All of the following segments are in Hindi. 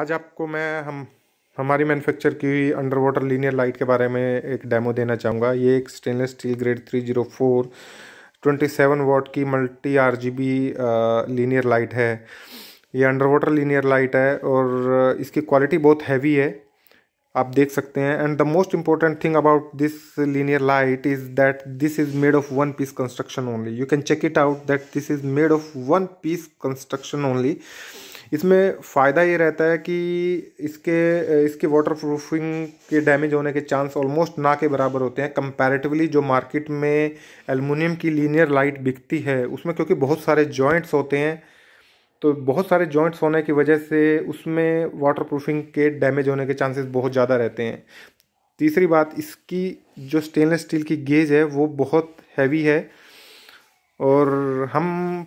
आज आपको मैं, हम, हमारी मैन्युफैक्चर की हुई अंडर वाटर लीनियर लाइट के बारे में एक डेमो देना चाहूँगा। ये एक stainless steel grade three zero four twenty seven watt की multi R G B linear light है। ये अंडर वाटर लीनियर लाइट है और इसकी क्वालिटी बहुत हैवी है। आप देख सकते हैं। And the most important thing about this linear light is that this is made of one piece construction only you can check it out that this is made of one piece construction only इसमें फ़ायदा ये रहता है कि इसके इसके वाटर प्रूफिंग के डैमेज होने के चांस ऑलमोस्ट ना के बराबर होते हैं। कंपैरेटिवली जो मार्केट में एलुमिनियम की लीनियर लाइट बिकती है, उसमें क्योंकि बहुत सारे जॉइंट्स होते हैं तो बहुत सारे जॉइंट्स होने की वजह से उसमें वाटर प्रूफिंग के डैमेज होने के चांसेस बहुत ज़्यादा रहते हैं। तीसरी बात, इसकी जो स्टेनलेस स्टील की गेज है, वो बहुत हैवी है और हम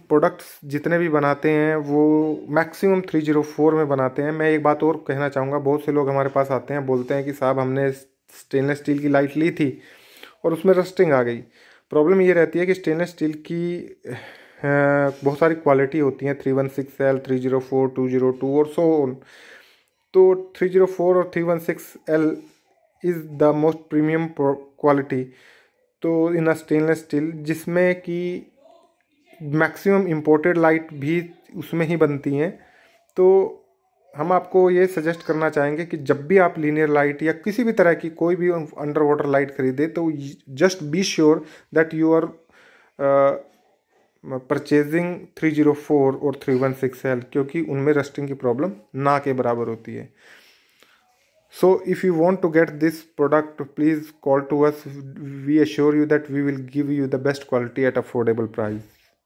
प्रोडक्ट्स जितने भी बनाते हैं, वो मैक्सिमम थ्री ज़ीरो फोर में बनाते हैं। मैं एक बात और कहना चाहूँगा, बहुत से लोग हमारे पास आते हैं, बोलते हैं कि साहब, हमने स्टेनलेस स्टील की लाइट ली थी और उसमें रस्टिंग आ गई। प्रॉब्लम ये रहती है कि स्टेनलेस स्टील की बहुत सारी क्वालिटी होती हैं, three one six L, three zero four, two zero two और सो ऑन। तो थ्री ज़ीरो फोर और three one six L is the most premium quality. तो इन अ स्टेनलेस स्टील जिसमें कि मैक्सिमम इम्पोर्टेड लाइट भी उसमें ही बनती हैं। तो हम आपको ये सजेस्ट करना चाहेंगे कि जब भी आप लीनियर लाइट या किसी भी तरह की कोई भी अंडर वाटर लाइट खरीदे तो just be sure that you are purchasing 304 और 316L क्योंकि उनमें रस्टिंग की प्रॉब्लम ना के बराबर होती है। So, if you want to get this product, please call to us. We assure you that we will give you the best quality at affordable price.